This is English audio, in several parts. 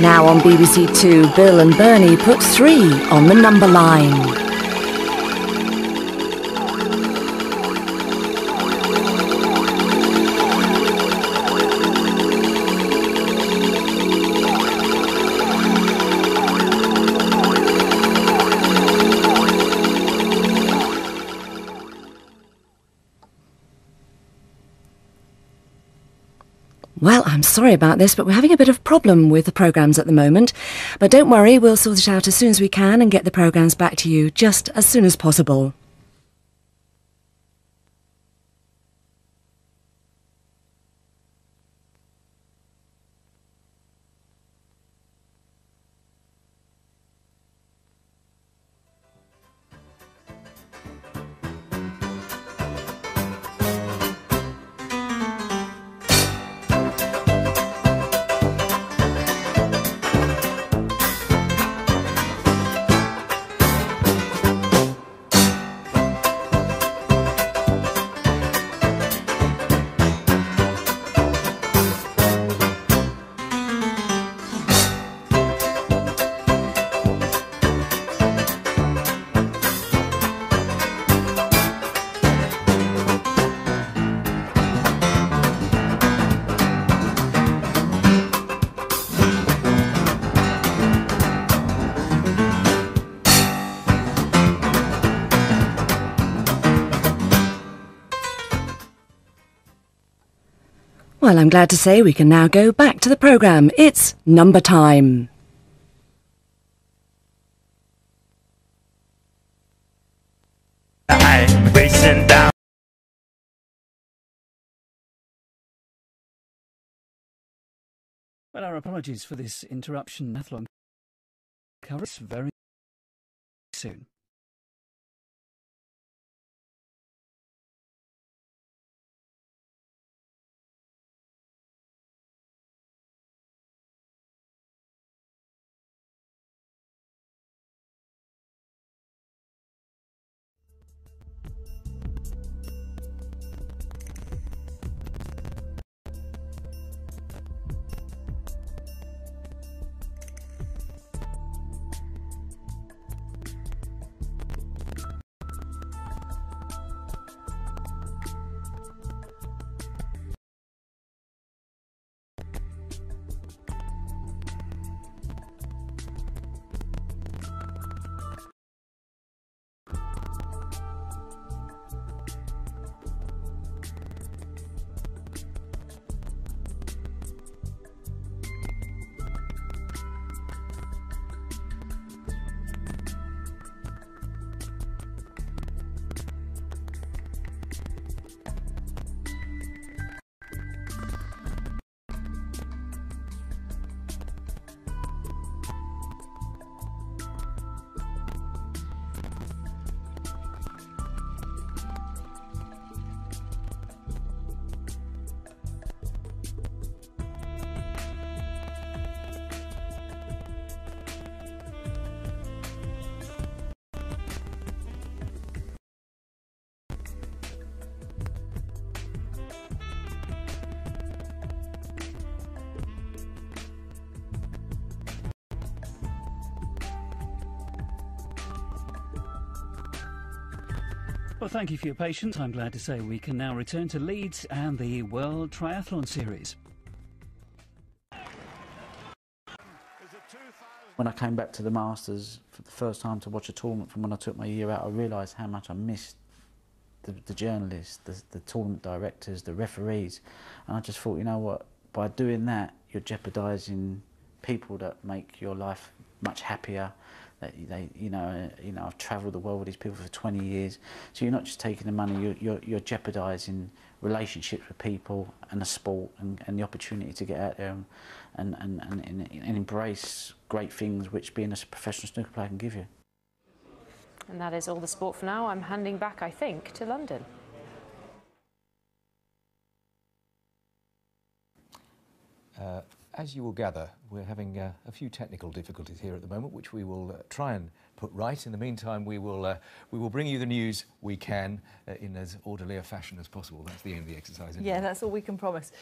Now on BBC Two, Bill and Bernie put three on the number line. Sorry about this, but we're having a bit of problem with the programmes at the moment. But don't worry, we'll sort it out as soon as we can and get the programmes back to you just as soon as possible. Well, I'm glad to say we can now go back to the programme. It's number time. I'm racing down. Well, our apologies for this interruption. Athlon covers very soon. Well, thank you for your patience. I'm glad to say we can now return to Leeds and the World Triathlon Series. When I came back to the Masters for the first time to watch a tournament from when I took my year out, I realised how much I missed the, the journalists, the, the tournament directors, the referees. And I just thought, you know what, by doing that, you're jeopardising people that make your life much happier. they, you know, uh, you know, I've travelled the world with these people for 20 years. So you're not just taking the money, you're, you're, you're jeopardising relationships with people and the sport and, and the opportunity to get out there and, and, and, and, and embrace great things which being a professional snooker player can give you. And that is all the sport for now. I'm handing back, I think, to London. Uh, as you will gather, we're having uh, a few technical difficulties here at the moment, which we will uh, try and put right. In the meantime, we will, uh, we will bring you the news we can uh, in as orderly a fashion as possible. That's the aim of the exercise. Yeah, that's all we can promise.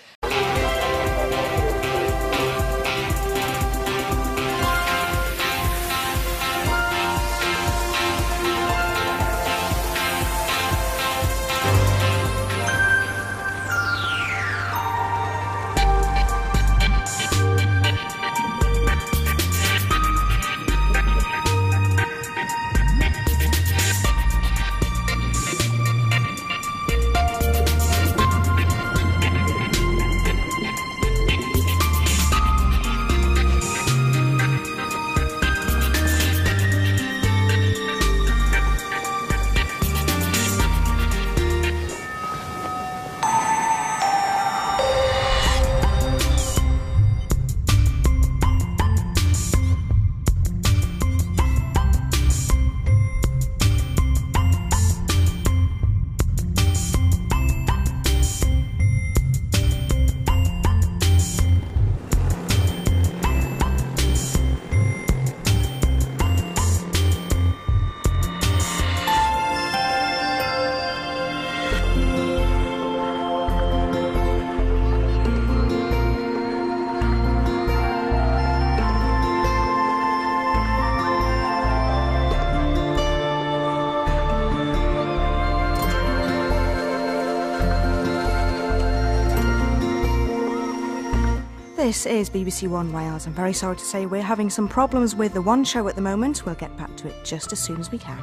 This is BBC One Wales. I'm very sorry to say we're having some problems with the One show at the moment. We'll get back to it just as soon as we can.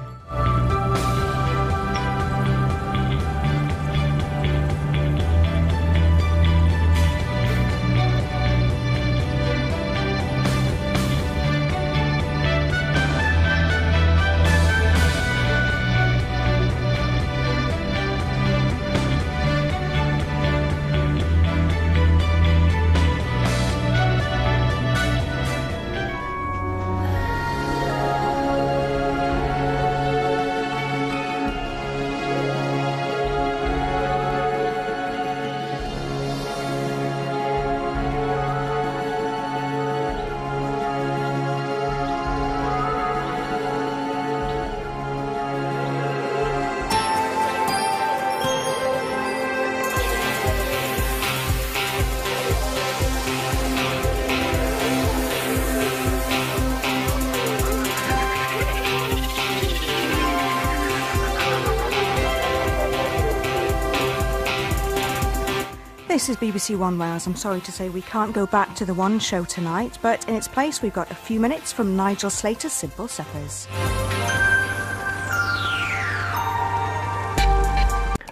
This is BBC One Wales. I'm sorry to say we can't go back to the One show tonight, but in its place we've got a few minutes from Nigel Slater's Simple Suppers.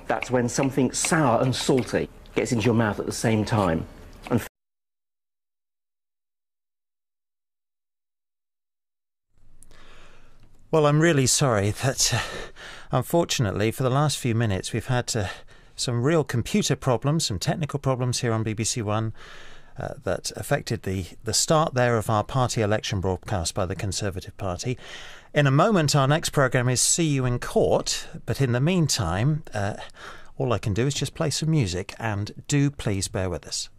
That's when something sour and salty gets into your mouth at the same time. And Well, I'm really sorry that, uh, unfortunately, for the last few minutes, we've had uh, some real computer problems, some technical problems here on BBC One uh, that affected the, the start there of our party election broadcast by the Conservative Party. In a moment, our next programme is See You in Court, but in the meantime, uh, all I can do is just play some music, and do please bear with us.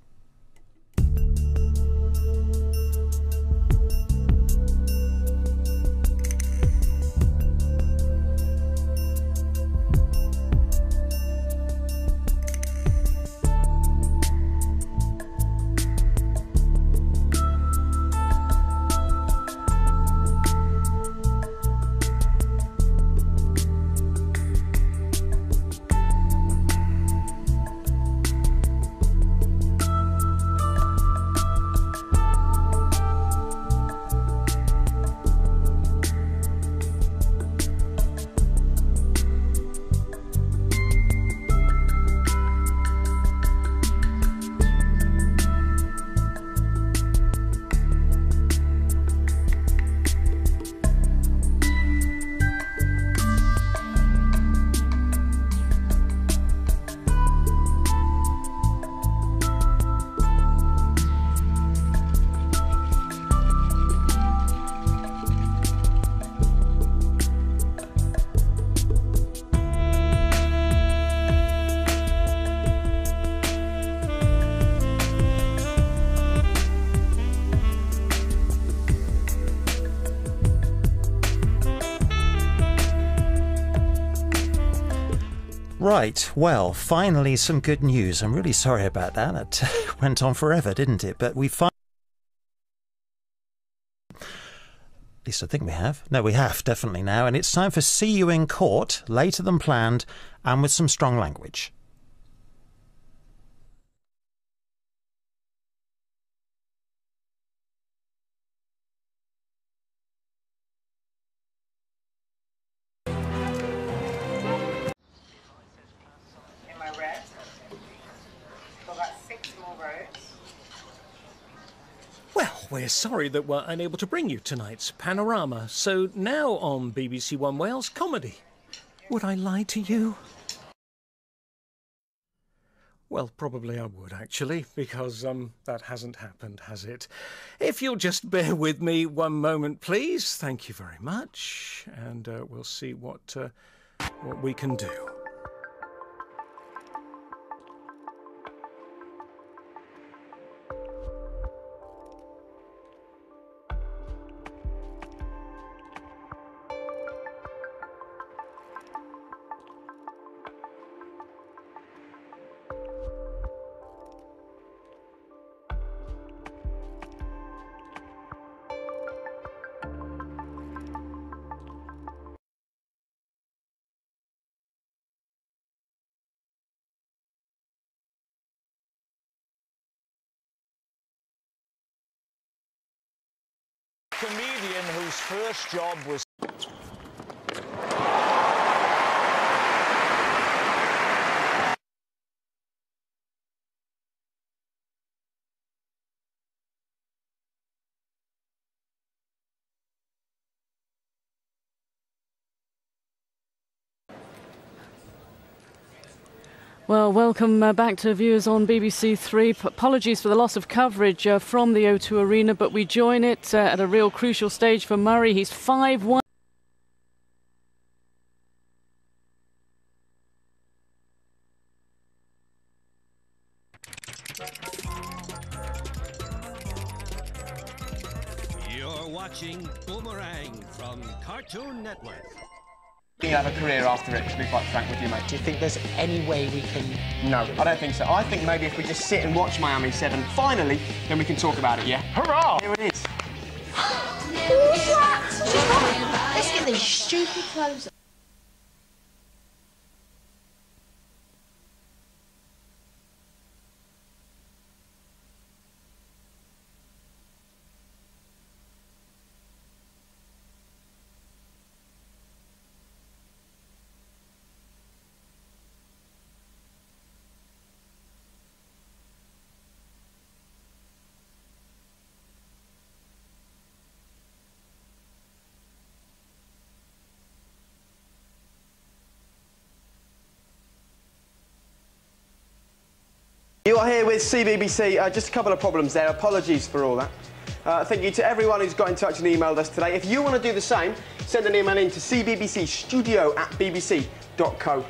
Right, well, finally some good news. I'm really sorry about that. It went on forever, didn't it? But we finally. At least I think we have. No, we have, definitely now. And it's time for See You in Court, later than planned, and with some strong language. We're sorry that we're unable to bring you tonight's panorama. So now on BBC One Wales Comedy. Would I lie to you? Well, probably I would actually, because um, that hasn't happened, has it? If you'll just bear with me one moment, please. Thank you very much, and uh, we'll see what uh, what we can do. Comedian whose first job was Well, welcome uh, back to viewers on BBC Three. P- apologies for the loss of coverage uh, from the O2 Arena, but we join it uh, at a real crucial stage for Murray. He's 5 1. You're watching Boomerang from Cartoon Network. You have a career after it, to be quite frank with you, mate. Do you think there's any way we can... No, I don't think so. I think maybe if we just sit and watch Miami 7, finally, then we can talk about it, yeah? Hurrah! Here it is. What? Let's get these stupid clothes Here with CBBC. Uh, just a couple of problems there. Apologies for all that. Uh, thank you to everyone who's got in touch and emailed us today. If you want to do the same, send an email in to cbbcstudio at bbc.co.uk.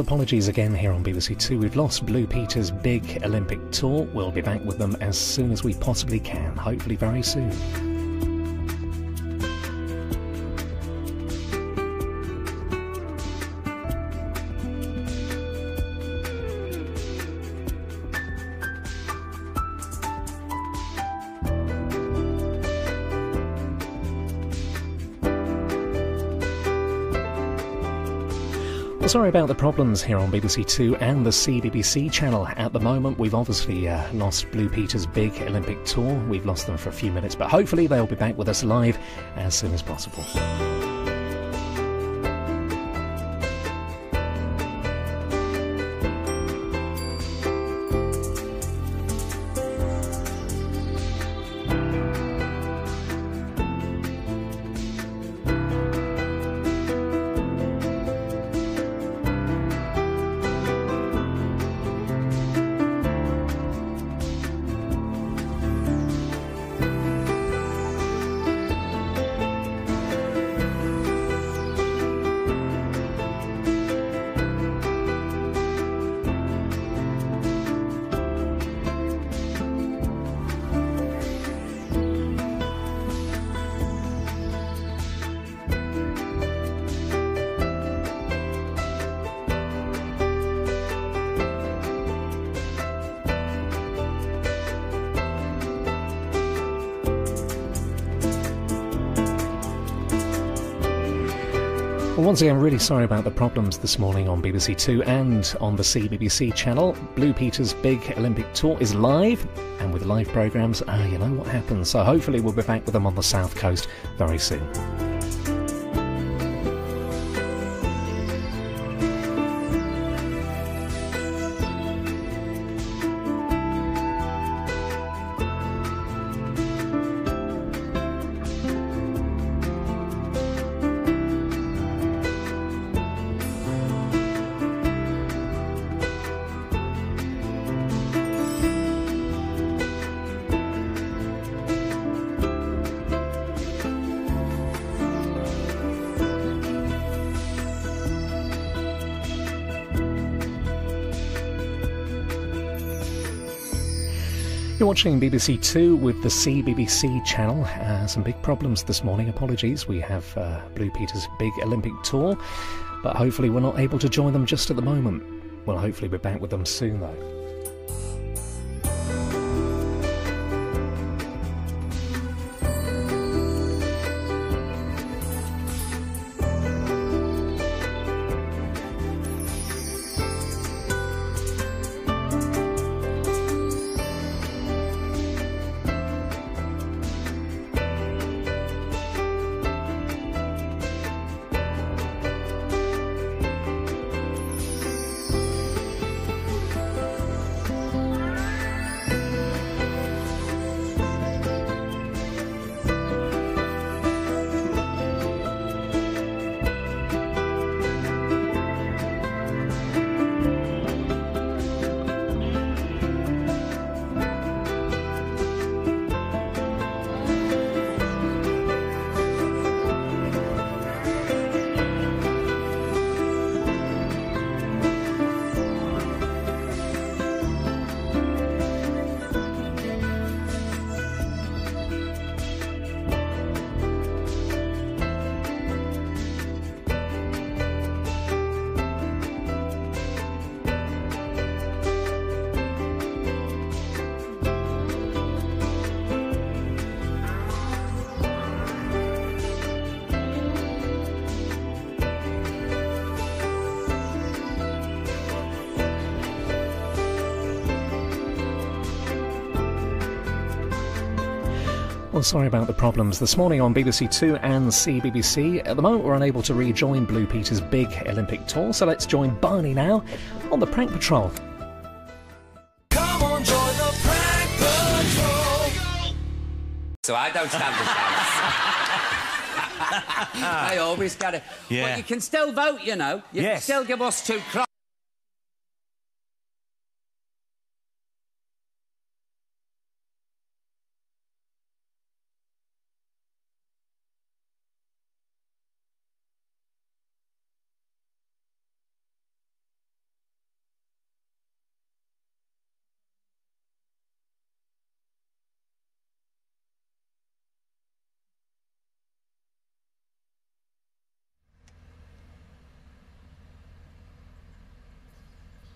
Apologies again here on BBC Two. We've lost Blue Peter's big Olympic tour. We'll be back with them as soon as we possibly can, hopefully very soon. Sorry about the problems here on BBC Two and the CBBC channel. At the moment, we've obviously uh, lost Blue Peter's big Olympic tour. We've lost them for a few minutes, but hopefully they'll be back with us live as soon as possible. Well, once again, really sorry about the problems this morning on BBC Two and on the CBBC channel. Blue Peter's big Olympic tour is live, and with live programmes, ah, you know what happens. So hopefully we'll be back with them on the south coast very soon. Watching BBC Two with the CBBC channel. Uh, some big problems this morning. Apologies. We have uh, Blue Peter's big Olympic tour, but hopefully we're not able to join them just at the moment. We'll hopefully we're back with them soon, though. Well, sorry about the problems this morning on BBC Two and CBBC. At the moment, we're unable to rejoin Blue Peter's big Olympic tour, so let's join Barney now on the Prank Patrol. Come on, join the prank patrol. So I don't stand a chance. I always get it. Yeah. But you can still vote, you know. You can Yes. still give us two cry.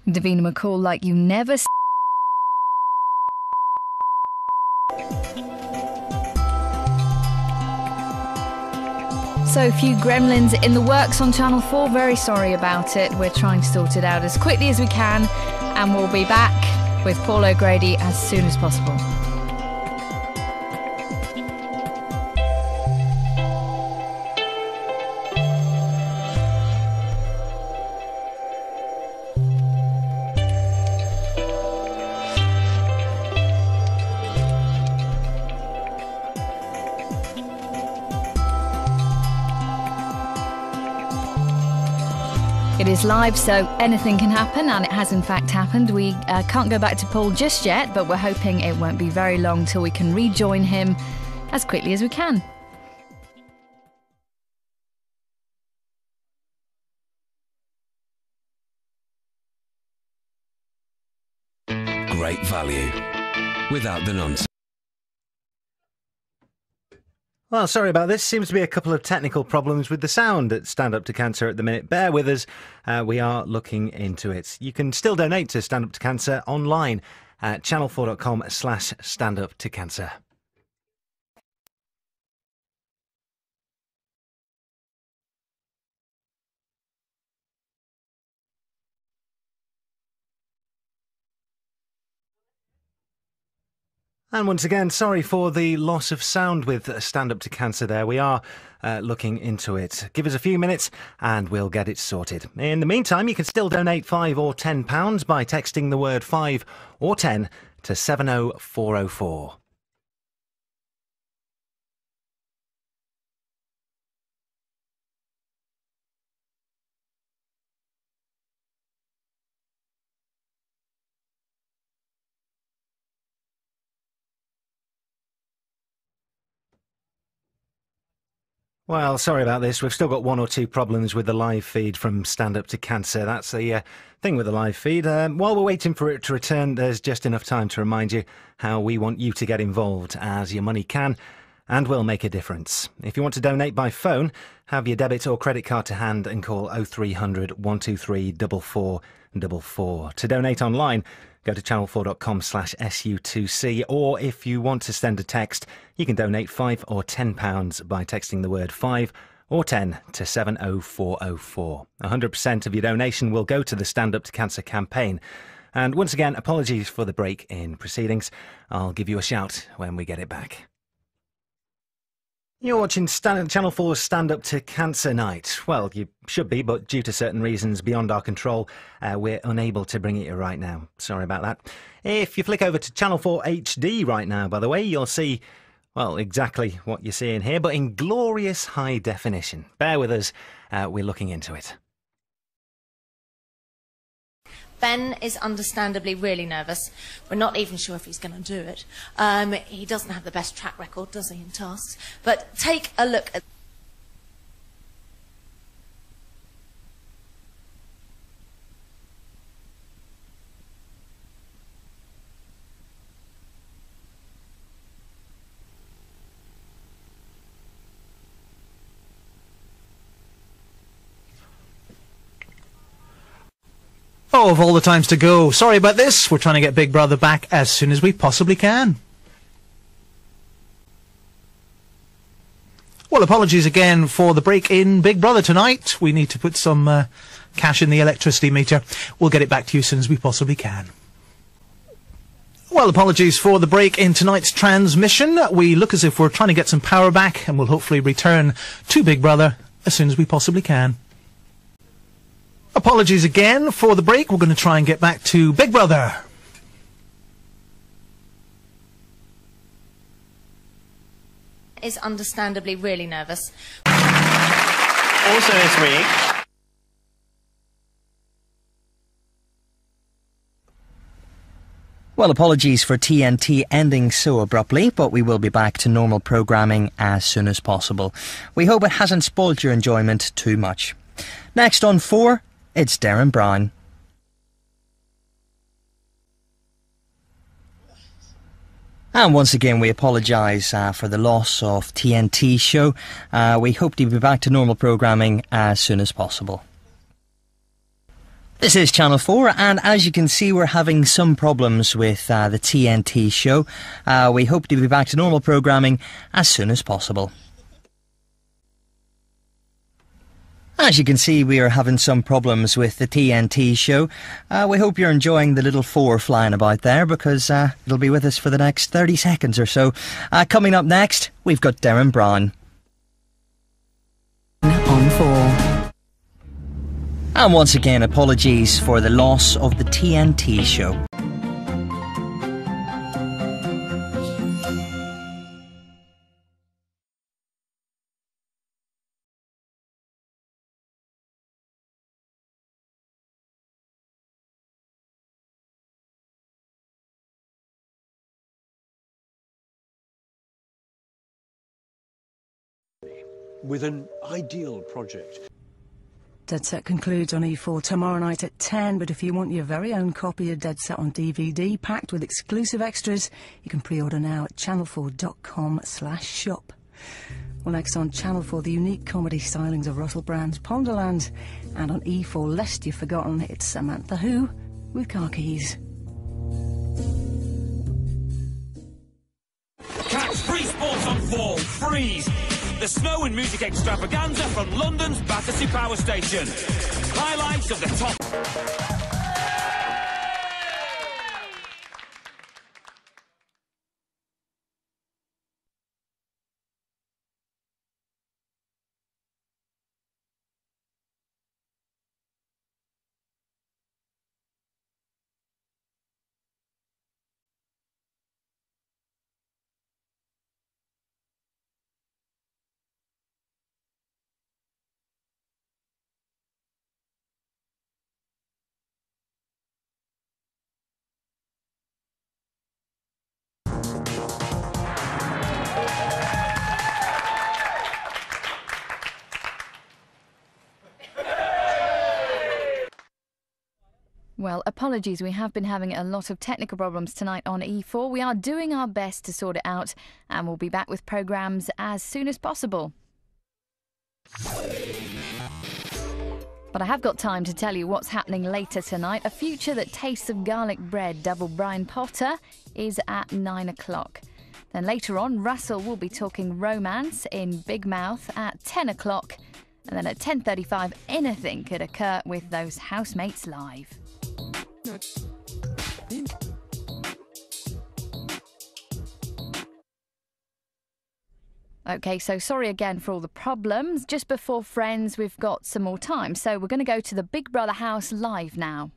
Davina McCall, like you never. s- So few gremlins in the works on Channel 4. Very sorry about it. We're trying to sort it out as quickly as we can, and we'll be back with Paul O'Grady as soon as possible. Live, so anything can happen, and it has in fact happened. We uh, can't go back to Paul just yet, but we're hoping it won't be very long till we can rejoin him as quickly as we can. Great value. Without the nonsense. Well, sorry about this. Seems to be a couple of technical problems with the sound at Stand Up to Cancer at the minute. Bear with us. Uh, we are looking into it. You can still donate to Stand Up to Cancer online at channel4.com slash stand up to cancer. And once again, sorry for the loss of sound with Stand Up to Cancer there. We are uh, looking into it. Give us a few minutes and we'll get it sorted. In the meantime, you can still donate 5 or 10 pounds by texting the word 5 or 10 to 70404. Well, sorry about this. We've still got one or two problems with the live feed from Stand Up to Cancer. That's the uh, thing with the live feed. Um, while we're waiting for it to return, there's just enough time to remind you how we want you to get involved, as your money can and will make a difference. If you want to donate by phone, have your debit or credit card to hand and call 0300 123 4444. To donate online, go to channel4.com slash su2c or if you want to send a text you can donate 5 or 10 pounds by texting the word 5 or 10 to 70404 100% of your donation will go to the stand up to cancer campaign. And once again apologies for the break in proceedings. I'll give you a shout when we get it back you're watching Channel 4's Stand Up to Cancer Night. Well, you should be, but due to certain reasons beyond our control, uh, we're unable to bring it you right now. Sorry about that. If you flick over to Channel 4 HD right now, by the way, you'll see, well, exactly what you're seeing here, but in glorious high definition. Bear with us, uh, we're looking into it. Ben is understandably really nervous. We're not even sure if he's going to do it. Um, he doesn't have the best track record, does he, in tasks? But take a look at. Oh, of all the times to go. Sorry about this. We're trying to get Big Brother back as soon as we possibly can. Well, apologies again for the break in Big Brother tonight. We need to put some uh, cash in the electricity meter. We'll get it back to you as soon as we possibly can. Well, apologies for the break in tonight's transmission. We look as if we're trying to get some power back and we'll hopefully return to Big Brother as soon as we possibly can. Apologies again for the break. We're going to try and get back to Big Brother. Is understandably really nervous. Also this week, Well, apologies for TNT ending so abruptly, but we will be back to normal programming as soon as possible. We hope it hasn't spoilt your enjoyment too much. Next on 4, it's Derren Brown. And once again, we apologise uh, for the loss of TNT show. Uh, we hope to be back to normal programming as soon as possible. This is Channel 4, and as you can see, we're having some problems with uh, the TNT show. Uh, we hope to be back to normal programming as soon as possible. As you can see, we are having some problems with the TNT show. Uh, we hope you're enjoying the little four flying about there because uh, it'll be with us for the next 30 seconds or so. Uh, coming up next, we've got Derren Brown. On 4. And once again, apologies for the loss of the TNT show. With an ideal project. Dead Set concludes on E4 tomorrow night at 10, but if you want your very own copy of Dead Set on DVD, packed with exclusive extras, you can pre-order now at channel4.com slash shop. Well, next on Channel 4, the unique comedy stylings of Russell Brand's Ponderland, and on E4, lest you've forgotten, it's Samantha Who with Car Keys. Catch free sports on 4. Freeze. The snow and music extravaganza from London's Battersea Power Station. Highlights of the top. Well, apologies, we have been having a lot of technical problems tonight on E4. We are doing our best to sort it out, and we'll be back with programmes as soon as possible. But I have got time to tell you what's happening later tonight. A future that tastes of garlic bread, double Brian Potter, is at 9 o'clock. Then later on, Russell will be talking romance in Big Mouth at 10 o'clock. And then at 10.35, anything could occur with those housemates live. Okay, so sorry again for all the problems. Just before Friends, we've got some more time. So we're going to go to the Big Brother house live now.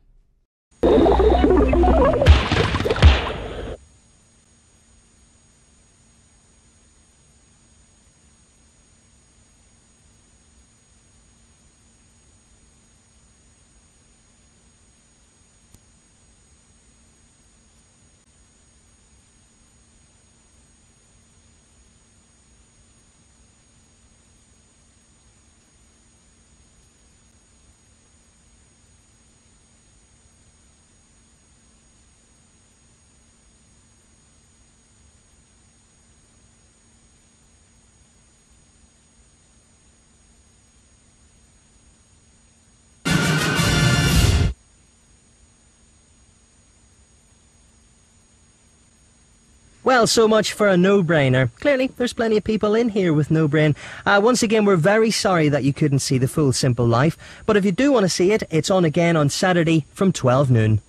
Well, so much for a no-brainer. Clearly, there's plenty of people in here with no-brain. Uh, once again, we're very sorry that you couldn't see the full Simple Life, but if you do want to see it, it's on again on Saturday from 12 noon.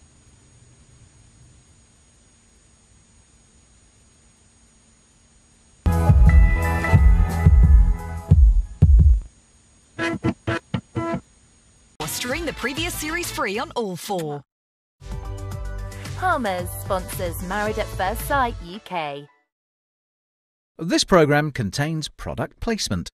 Stream the previous series free on all four. Palmer's sponsors Married at First Sight UK. This programme contains product placement.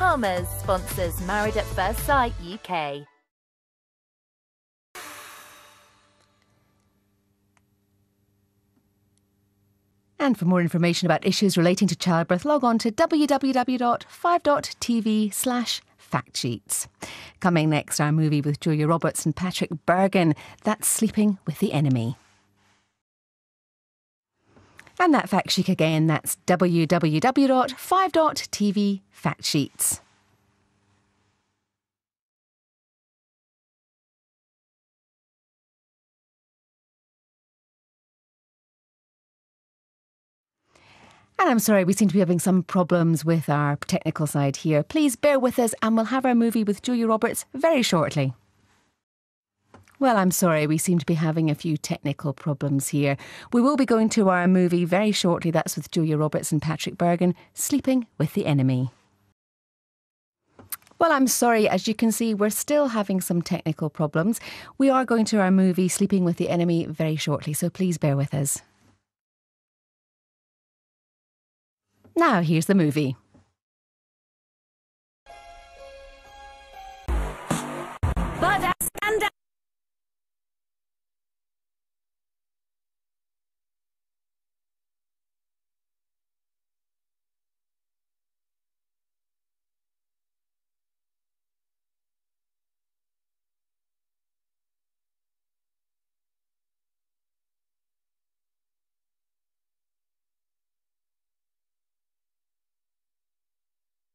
Palmer's sponsors Married at First Sight UK. And for more information about issues relating to childbirth, log on to www.5.tv slash factsheets. Coming next, our movie with Julia Roberts and Patrick Bergin, That's Sleeping with the Enemy. And that fact sheet again, that's www.5.tv factsheets. And I'm sorry, we seem to be having some problems with our technical side here. Please bear with us and we'll have our movie with Julia Roberts very shortly. Well, I'm sorry, we seem to be having a few technical problems here. We will be going to our movie very shortly. That's with Julia Roberts and Patrick Bergin, Sleeping with the Enemy. Well, I'm sorry, as you can see, we're still having some technical problems. We are going to our movie Sleeping with the Enemy very shortly, so please bear with us. Now, here's the movie.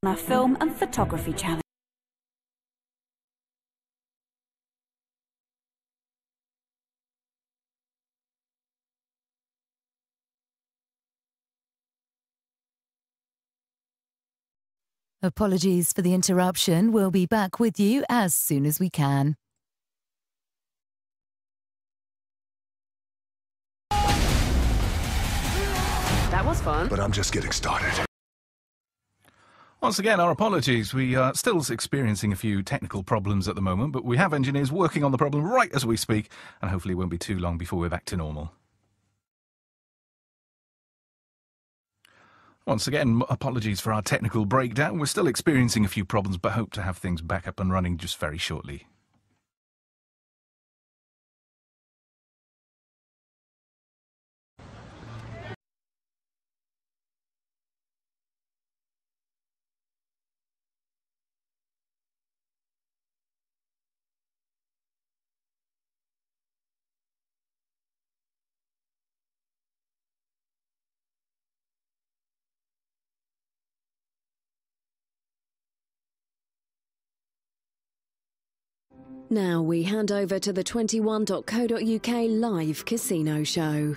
Our film and photography challenge. Apologies for the interruption. We'll be back with you as soon as we can. That was fun. But I'm just getting started. Once again, our apologies. We are still experiencing a few technical problems at the moment, but we have engineers working on the problem right as we speak, and hopefully it won't be too long before we're back to normal. Once again, apologies for our technical breakdown. We're still experiencing a few problems, but hope to have things back up and running just very shortly. Now we hand over to the 21.co.uk live casino show.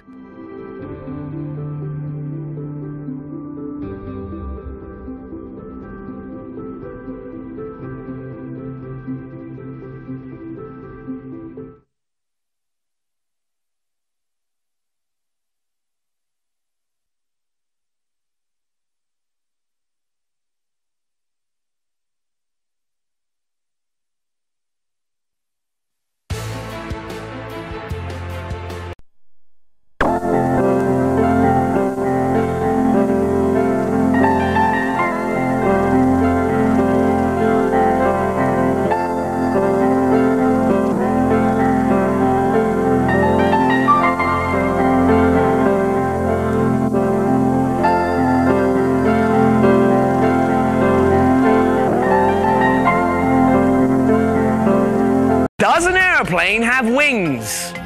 An aeroplane have wings?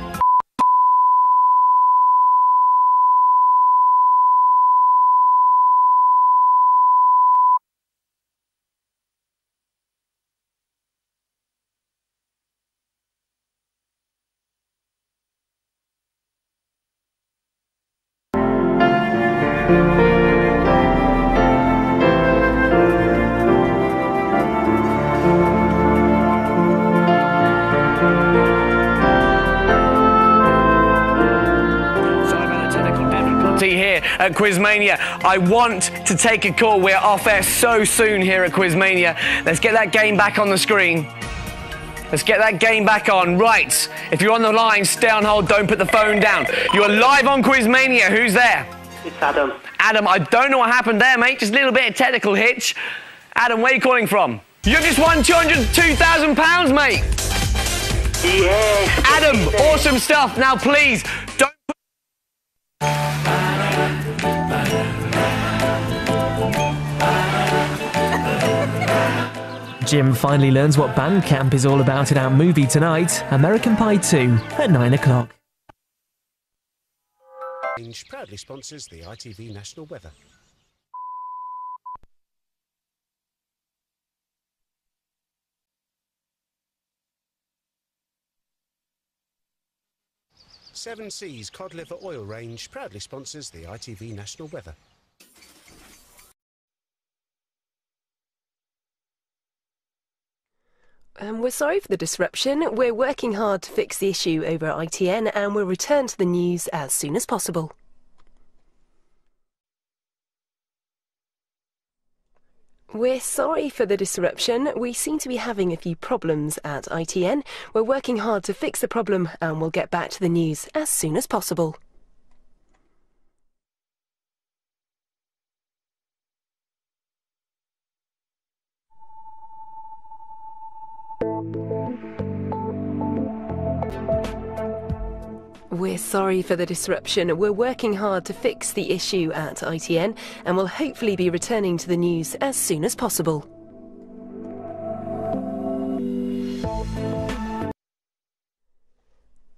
At Quizmania. I want to take a call. We're off air so soon here at Quizmania. Let's get that game back on the screen. Let's get that game back on. Right. If you're on the line, stay on hold. Don't put the phone down. You're live on Quizmania. Who's there? It's Adam. Adam, I don't know what happened there, mate. Just a little bit of technical hitch. Adam, where are you calling from? You just won £202,000, mate. Yes. Adam, awesome stuff. Now, please, Jim finally learns what Bandcamp is all about in our movie tonight, American Pie 2, at 9 o'clock. Proudly sponsors the ITV National Weather. Seven Seas Cod Liver Oil Range proudly sponsors the ITV National Weather. Um, we're sorry for the disruption. We're working hard to fix the issue over at ITN and we'll return to the news as soon as possible. We're sorry for the disruption. We seem to be having a few problems at ITN. We're working hard to fix the problem and we'll get back to the news as soon as possible. We're sorry for the disruption. We're working hard to fix the issue at ITN and will hopefully be returning to the news as soon as possible.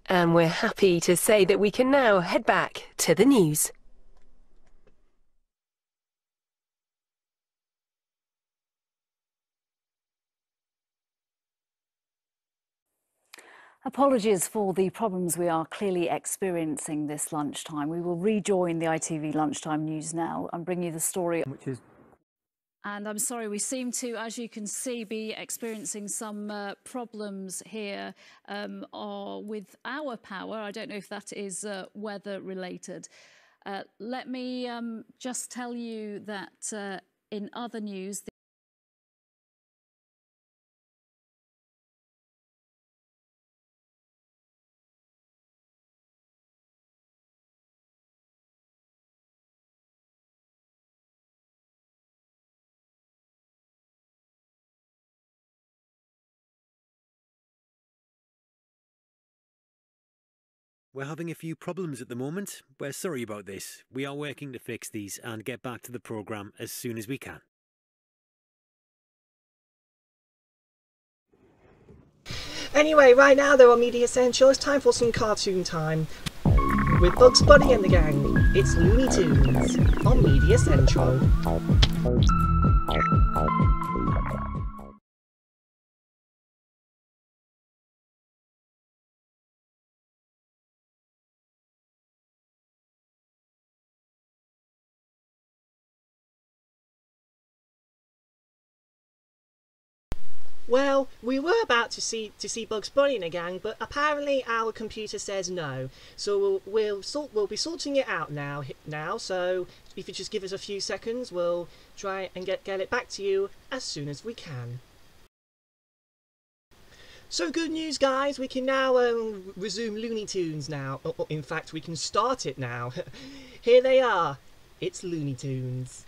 And we're happy to say that we can now head back to the news. Apologies for the problems we are clearly experiencing this lunchtime. We will rejoin the ITV lunchtime news now and bring you the story. Which is And I'm sorry, we seem to, as you can see, be experiencing some uh, problems here um, or with our power. I don't know if that is uh, weather related. Uh, let me um, just tell you that uh, in other news, We're having a few problems at the moment. We're sorry about this. We are working to fix these and get back to the programme as soon as we can. Anyway, right now though on Media Central, it's time for some cartoon time. With Bugs Bunny and the gang, it's Looney Tunes on Media Central. Well, we were about to see to see Bugs Bunny in a gang, but apparently our computer says no. So we'll we'll sort we'll be sorting it out now now. So if you just give us a few seconds, we'll try and get get it back to you as soon as we can. So good news, guys! We can now um, resume Looney Tunes now. In fact, we can start it now. Here they are. It's Looney Tunes.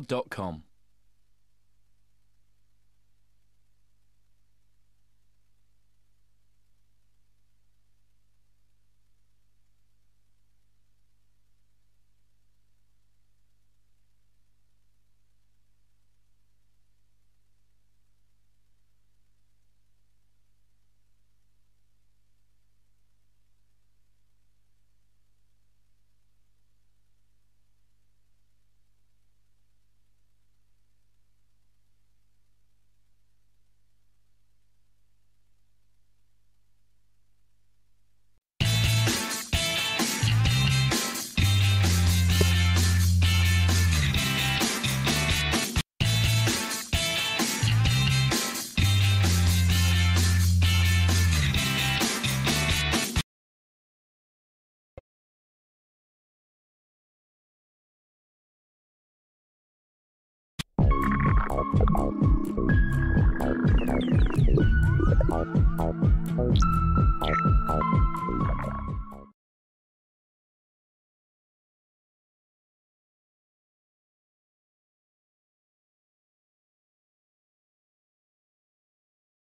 pod.com.